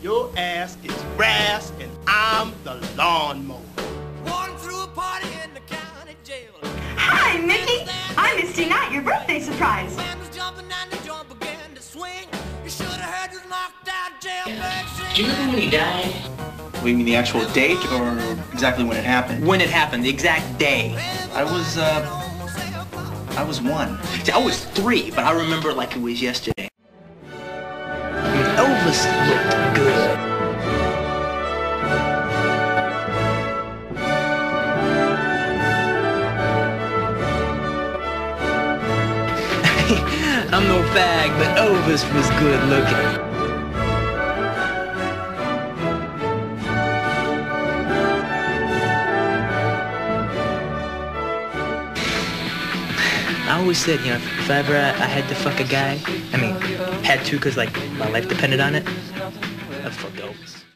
Your ass is brass and I'm the lawnmower. Warden threw a party in the county jail. Hi, Mickey. I'm Misty Knight, your birthday surprise. Do you remember when he died? We mean the actual date or exactly when it happened? When it happened, the exact day. I was, uh, I was one. See, I was three, but I remember like it was yesterday. Elvis looked good. I'm no fag, but Elvis was good looking. I always said, you know, if ever I, I had to fuck a guy, I mean, had to because, like, my life depended on it, I'd fuck Elvis.